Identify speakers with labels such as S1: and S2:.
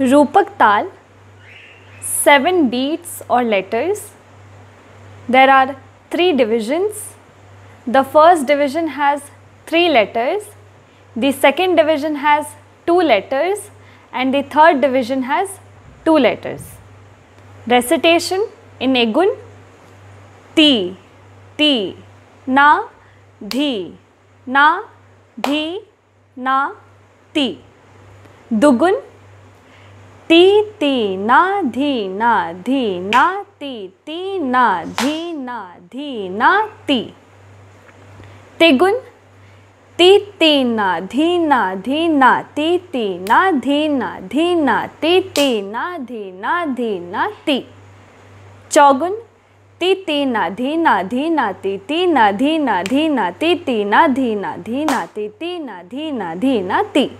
S1: रूपक taal seven beats और letters there are three divisions the first division has three letters the second division has two letters and the third division has two letters recitation in a गुन ती ती ना धी ना धी ना ती दुगुन ती ती ना धी ना धी ना ती ती ना धी ना धी ना ती तिगुन ती ती ना धी ना धी ना ती ती ना धी ना धी ना ती ती ना धी ना धी ना ती चौगुन ती ती ना धी ना धी ना ती ती ना धी ना धी ना ती ती ना धी ना धी ना ती ती ना धी ना धी ना ती